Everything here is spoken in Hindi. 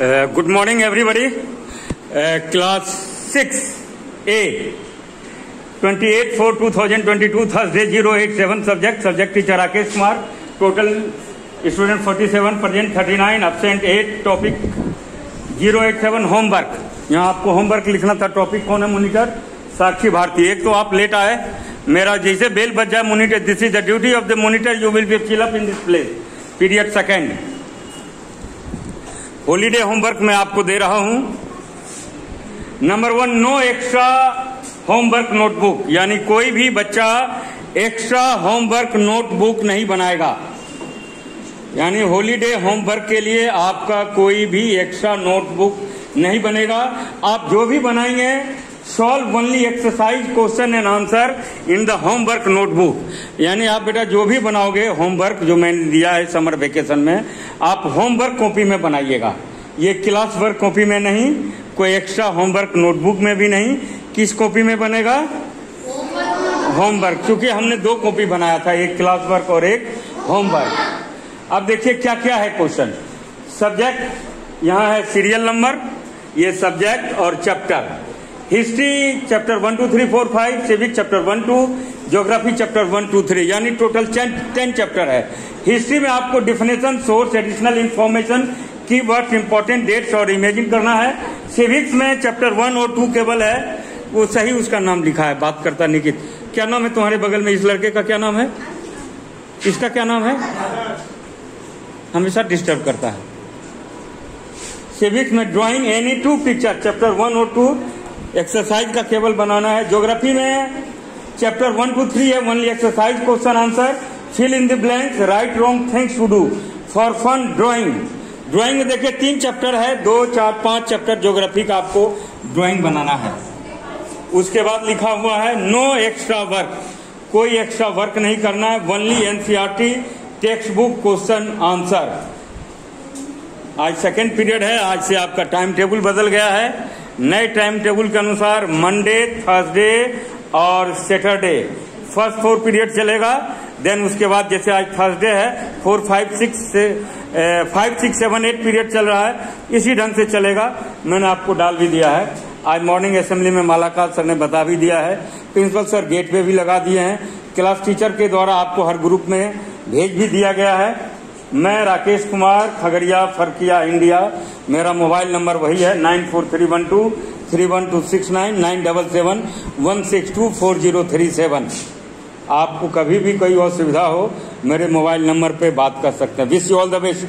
Good morning everybody class six A 28 four two thousand twenty two Thursday zero eight seven subject subject teacher Rakesh Kumar total student 47 seven present thirty nine absent eight topic zero eight seven homework यहाँ आपको होमवर्क लिखना था टॉपिक कौन है मोनिटर साक्षी भारती। एक तो आप लेट आए। मेरा जैसे बेल बज जाए monitor this is the duty of the monitor you will be fill up in this place period second holiday homework मैं आपको दे रहा हूँ। Number one no extra homework notebook यानी कोई भी बच्चा एक्स्ट्रा होमवर्क नोटबुक नहीं बनाएगा। यानी होलीडे होमवर्क के लिए आपका कोई भी एक्स्ट्रा नोटबुक नहीं बनेगा। आप जो भी बनाएँगे solve only exercise question and answer in the homework notebook यानी आप बेटा जो भी बनाओगे होमवर्क जो मैंने दिया है समर वेकेशन में, आप होमवर्क कॉपी में बनाइएगा। ये क्लास वर्क कॉपी में नहीं, कोई एक्स्ट्रा होमवर्क नोटबुक में भी नहीं। किस कॉपी में बनेगा? होमवर्क क्योंकि हमने दो कॉपी बनाया था, एक क्लास वर्क और एक होमवर्क अब देखिए क्या क्या है क्वेश्चन सब्जेक्ट यहाँ है सीरियल नंबर ये सब्जेक्ट और chapter history chapter one, two, three, four, five, civic chapter one, two, geography chapter one, two, three, यानी टोटल टेन चैप्टर है। हिस्ट्री में आपको definition source additional information key words important dates और इमेजिन करना है। सिविक्स में चैप्टर वन और टू केवल है। वो सही उसका नाम लिखा है, बात करता निकित। क्या नाम है तुम्हारे बगल में इस लड़के का? क्या नाम है? इसका क्या नाम है? हमेशा डिस्टर्ब करता है। सिविक्स में drawing any two picture chapter one और टू एक्सरसाइज का केवल बनाना है। ज्योग्राफी में चैप्टर वन टू थ्री है। Only exercise question answer fill in the right wrong things to do for fun drawing drawing में देखिए, तीन चैप्टर है। दो, चार, पाँच चैप्टर ज्योग्राफी का आपको ड्राइंग बनाना है। उसके बाद लिखा हुआ है नो एक्स्ट्रा वर्क कोई एक्स्ट्रा वर्क नहीं करना है। Only NCERT text book question answer आज सेकेंड पीरियड है। आज से आपका टाइम टेबल बदल गया है। नए टाइम टेबल के अनुसार मंडे, थर्सडे और सैटरडे। फ़र्स्ट फोर पीरियड चलेगा, देन उसके बाद जैसे आज थर्सडे है, फोर, फाइव, सिक्स, से five, six, seven, eight period चल रहा है, इसी ढंग से चलेगा। मैंने आपको डाल भी दिया है। आज मॉर्निंग असेंबली में मालाकाल सर ने बता भी दिया है। प्रिंसिपल सर गेट पे भी लगा दिए हैं। क्लास टीचर के द्वारा आपको हर ग्रुप में भेज भी दिया गया है। मैं राकेश कुमार, खगड़िया, फरकिया, इंडिया। मेरा मोबाइल नंबर वही है, nine four three one two, three one two six nine nine double seven, one six two four zero three seven. आपको कभी भी कोई असुविधा हो, मेरे मोबाइल नंबर पे बात कर सकते हैं। Wish you all the best